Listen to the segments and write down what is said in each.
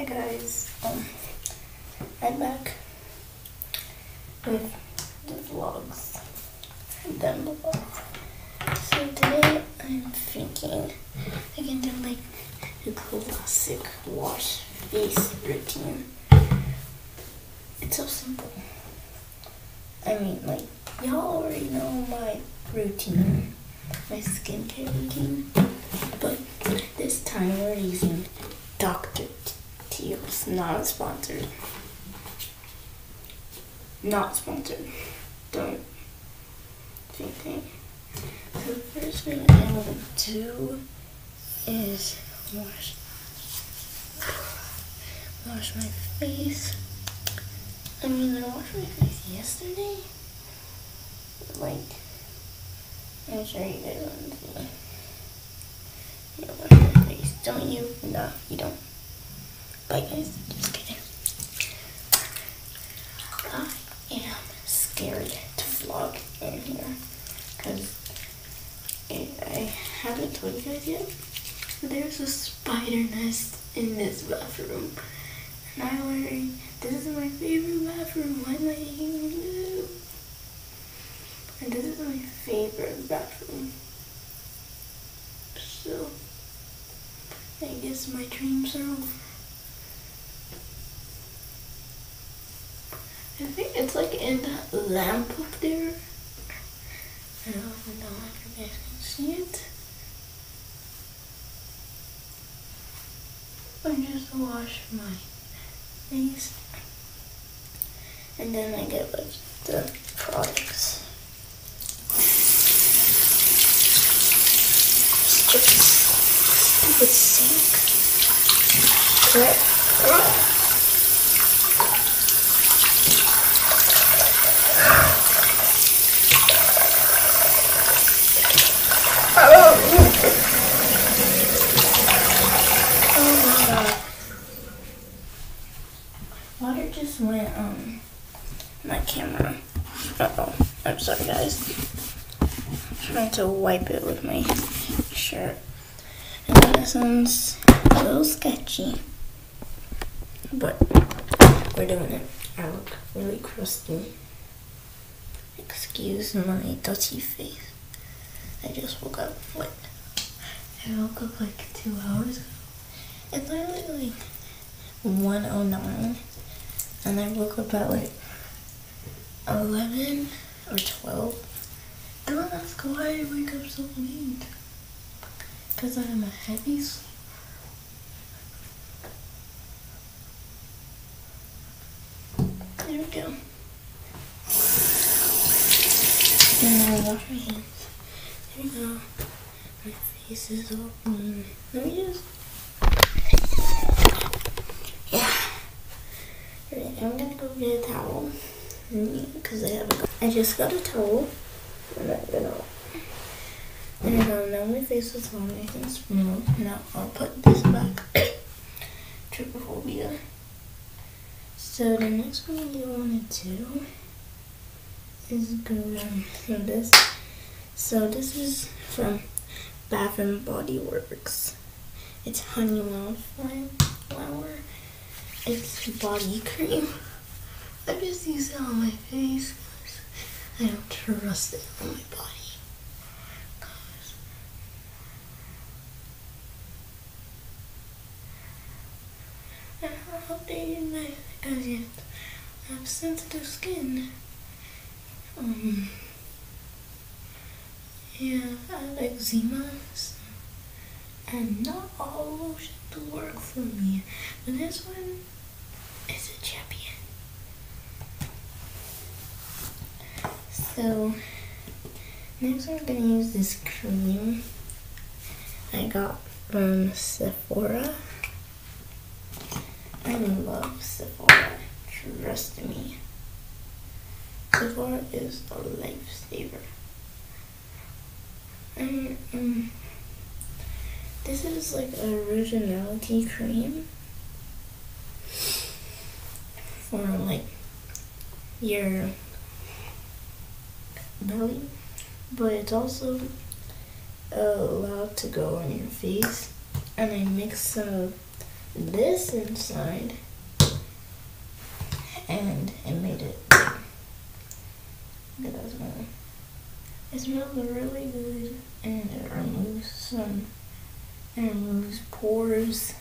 Hi guys, um, I'm back with the vlogs, them vlogs. So today I'm thinking I can do like a classic wash face routine. It's so simple. I mean, like y'all already know my routine, my skincare routine, but this time we're using Dr. Not sponsored. Not sponsored. Don't think thing. So the first thing I to do is wash wash my face. I mean, I washed my face yesterday. Like, I'm sure you guys want to see. You don't wash your face, don't you? No, you don't. Bye guys, just kidding. I am scared to vlog in here because I haven't told you guys yet. There's a spider nest in this bathroom. And I worry, this is my favorite bathroom. Why am I eating? And this is my favorite bathroom. So, I guess my dreams are over. I think it's like in that lamp up there. I don't know if you guys can see it. I just wash my face. And then I get like the products. Stupid, sink. Oh my god. Just um my camera. Uh oh. I'm sorry guys. I'm trying to wipe it with my shirt. And that sounds a little sketchy. But we're doing it. I look really crusty. Excuse my dirty face. I just woke up like I woke up like two hours ago. It's literally like 109 and I woke up at like 11 or 12. Don't ask why I wake up so late. Because I am a heavy sleeper. There we go. And I wash my hands. There we go. My face is all clean. Let me just. Yeah. Alright, I'm gonna go get a towel. Because I haven't. I just got a towel. And I'm gonna. And um, now my face is all nice and smooth. Now I'll put this back. Trypophobia. So the next one you want to do is go through this. So this is from Bath and Body Works. It's honey wildflower. It's body cream. I just use it on my face I don't trust it on my body. 'Cause I how they my because yet I have sensitive skin. Um, yeah, I have eczema. And not all lotions work for me. But this one is a champion. So, next I'm gonna use this cream I got from Sephora. I love Sephora. Trust me. Sephora is a lifesaver. And um, this is like originality cream for like your belly, but it's also allowed to go on your face. And I mix of this inside and it made it Look at that smell. It smells really good and it removes some it removes pores.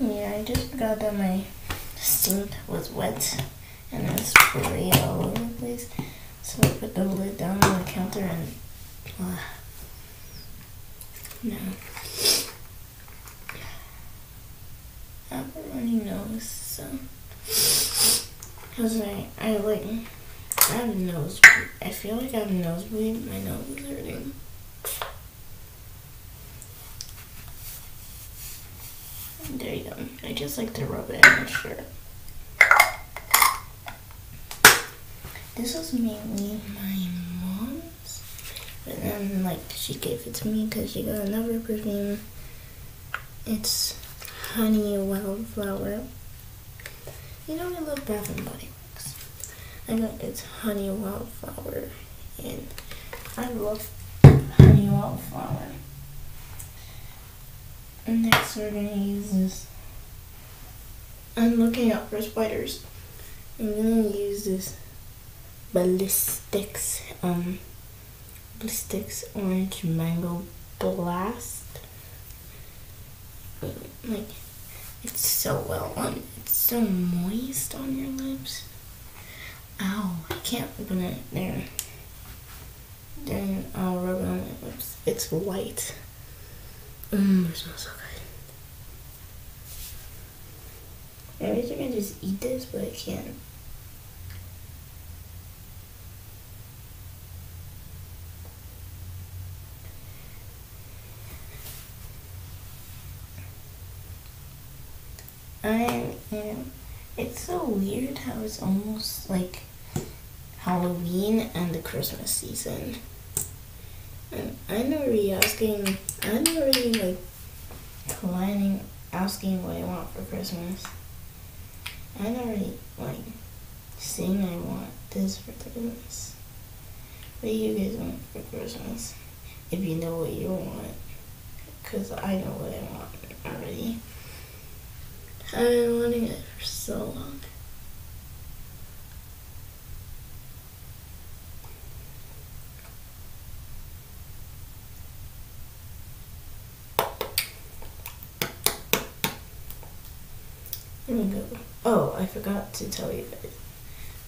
Yeah, I just forgot that my sink was wet and it sprayed all over the place. So I put the lid down on the counter and uh, no. I have a runny nose, so because I I like I have a nosebleed. I feel like I have a nosebleed. My nose is hurting. There you go. I just like to rub it in my shirt. This was mainly my mom's, but then like she gave it to me because she got another perfume. It's Honey Wildflower. You know I love Bath and Body Works. I got it's Honey Wildflower, and I love Honey Wildflower. Next, we're gonna use this. I'm looking out for spiders. I'm gonna use this Blistex, um, Blistex Orange Mango Blast. Like, it's so well on, it's so moist on your lips. Ow, I can't open it. There. Then I'll rub it on my lips. It's white. Mmm, it smells so good. I wish I could just eat this, but I can't. I am. It's so weird how it's almost like Halloween and the Christmas season. And I'm already asking, I'm already like planning, asking what I want for Christmas. I'm already like saying I want this for Christmas. What do you guys want for Christmas? If you know what you want. Because I know what I want already. I've been wanting it for so long. Oh, I forgot to tell you guys.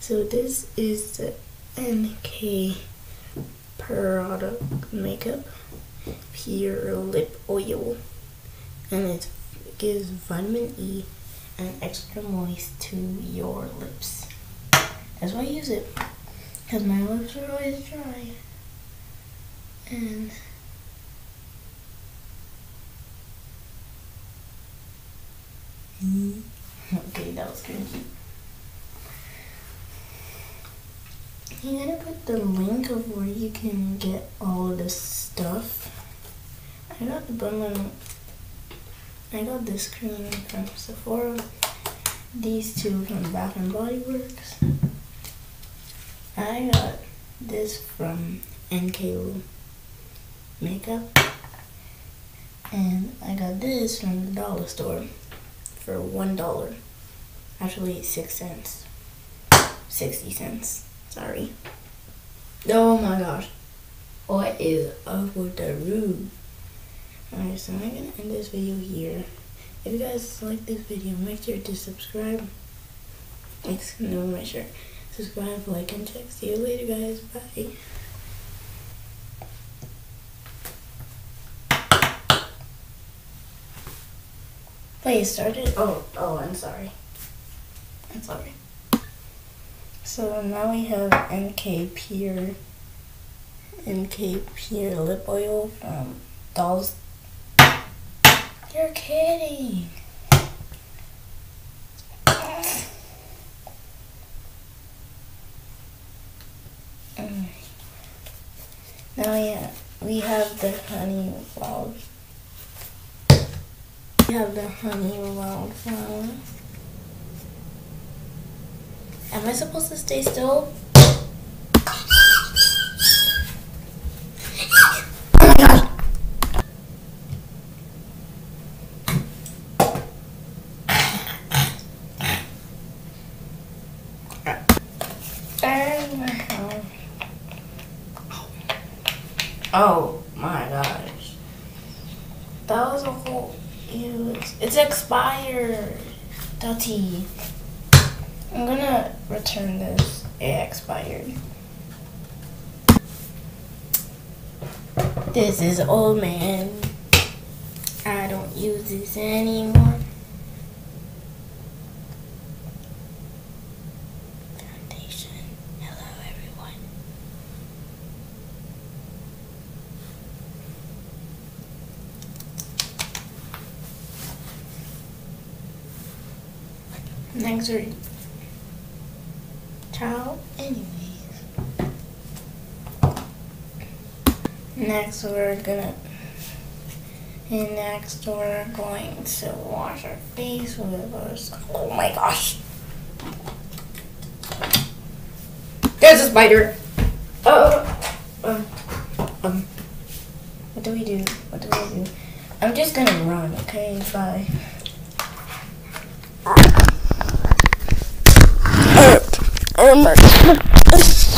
So this is the NK product makeup pure lip oil and gives vitamin E and extra moist to your lips. That's why I use it because my lips are always dry and okay that was cringy. I'm gonna put the link of where you can get all this stuff. I got the bundle. I got this cream from Sephora. These two from Bath and Body Works. I got this from NK Makeup. And I got this from the dollar store for one dollar. Actually, six cents. 60 cents. Sorry. Oh my gosh. What is up with the roof? Alright, so I'm gonna end this video here. If you guys like this video, make sure to subscribe. Thanks, no, make sure. Subscribe, like, and check. See you later, guys. Bye. It started? Oh, oh, I'm sorry. I'm sorry. So now we have NK Pure, NK Pure Lip Oil from Dolls. You're kidding. Now yeah, we have the honey wild. We have the honey wildflower. Am I supposed to stay still? Oh, oh my gosh. That was a whole. It's, it's expired. Dutty. I'm gonna return this. It expired. This is old man. I don't use this anymore. Next we're ciao anyways. Next we're gonna and next we're going to wash our face with us. Oh my gosh. There's a spider. Oh um um what do we do? What do we do? I'm just gonna run, okay? Bye. My